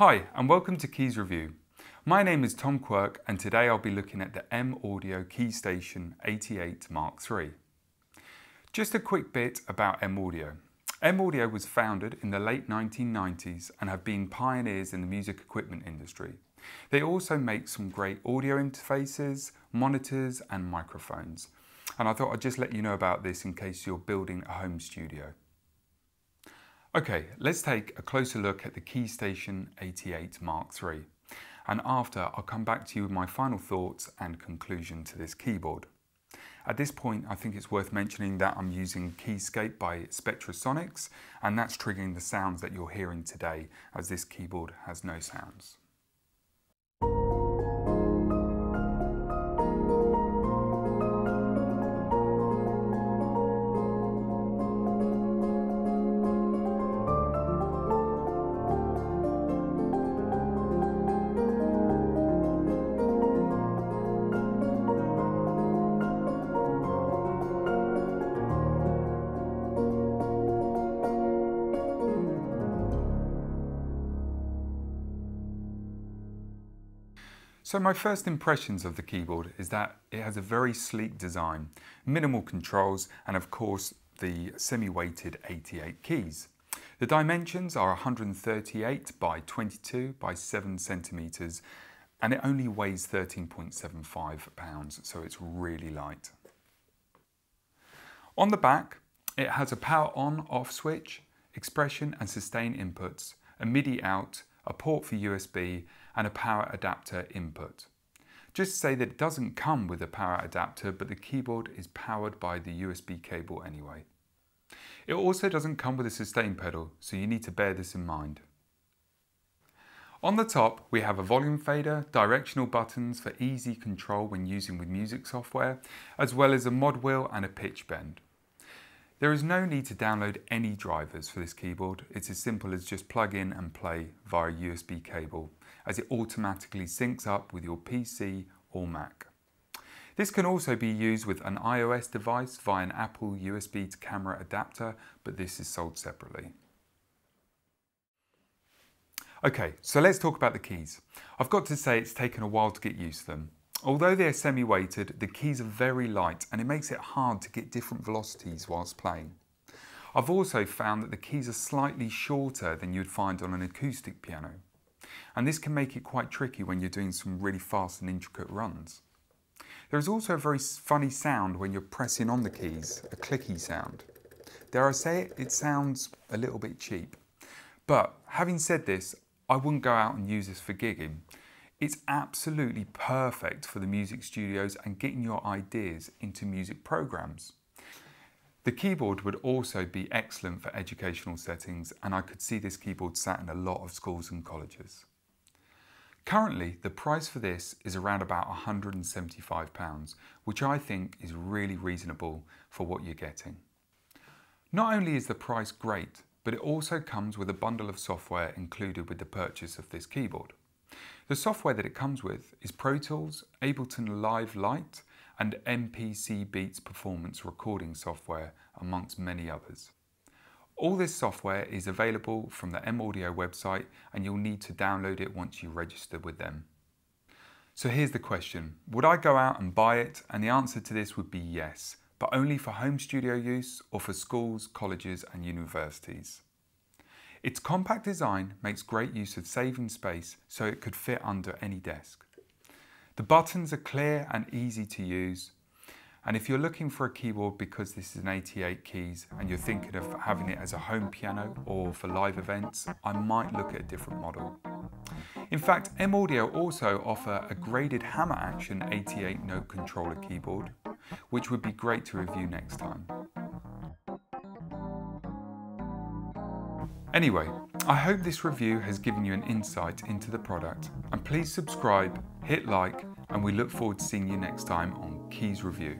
Hi, and welcome to Keys Review. My name is Tom Quirk, and today I'll be looking at the M Audio KeyStation 88 Mark III. Just a quick bit about M Audio. M Audio was founded in the late 1990s and have been pioneers in the music equipment industry. They also make some great audio interfaces, monitors, and microphones. And I thought I'd just let you know about this in case you're building a home studio. Okay, let's take a closer look at the KeyStation 88 Mark III. And after, I'll come back to you with my final thoughts and conclusion to this keyboard. At this point, I think it's worth mentioning that I'm using Keyscape by Spectrasonics, and that's triggering the sounds that you're hearing today, as this keyboard has no sounds. So my first impressions of the keyboard is that it has a very sleek design, minimal controls, and of course the semi-weighted 88 keys. The dimensions are 138 by 22 by 7 centimeters, and it only weighs 13.75 pounds, so it's really light. On the back, it has a power on off switch, expression and sustain inputs, a MIDI out, a port for USB, and a power adapter input. Just say that it doesn't come with a power adapter, but the keyboard is powered by the USB cable anyway. It also doesn't come with a sustain pedal, so you need to bear this in mind. On the top, we have a volume fader, directional buttons for easy control when using with music software, as well as a mod wheel and a pitch bend. There is no need to download any drivers for this keyboard. It's as simple as just plug in and play via USB cable as it automatically syncs up with your PC or Mac. This can also be used with an iOS device via an Apple USB to camera adapter, but this is sold separately. Okay, so let's talk about the keys. I've got to say it's taken a while to get used to them. Although they're semi-weighted, the keys are very light and it makes it hard to get different velocities whilst playing. I've also found that the keys are slightly shorter than you'd find on an acoustic piano. And this can make it quite tricky when you're doing some really fast and intricate runs. There is also a very funny sound when you're pressing on the keys, a clicky sound. Dare I say it, it sounds a little bit cheap. But having said this, I wouldn't go out and use this for gigging. It's absolutely perfect for the music studios and getting your ideas into music programs. The keyboard would also be excellent for educational settings and I could see this keyboard sat in a lot of schools and colleges. Currently, the price for this is around about £175, which I think is really reasonable for what you're getting. Not only is the price great, but it also comes with a bundle of software included with the purchase of this keyboard. The software that it comes with is Pro Tools, Ableton Live Lite, and MPC Beats performance recording software, amongst many others. All this software is available from the M Audio website and you'll need to download it once you register with them. So here's the question, would I go out and buy it? And the answer to this would be yes, but only for home studio use or for schools, colleges and universities. Its compact design makes great use of saving space so it could fit under any desk. The buttons are clear and easy to use. And if you're looking for a keyboard because this is an 88 keys and you're thinking of having it as a home piano or for live events, I might look at a different model. In fact, M Audio also offer a graded hammer action 88 note controller keyboard, which would be great to review next time. Anyway, I hope this review has given you an insight into the product and please subscribe, hit like and we look forward to seeing you next time on Keys Review.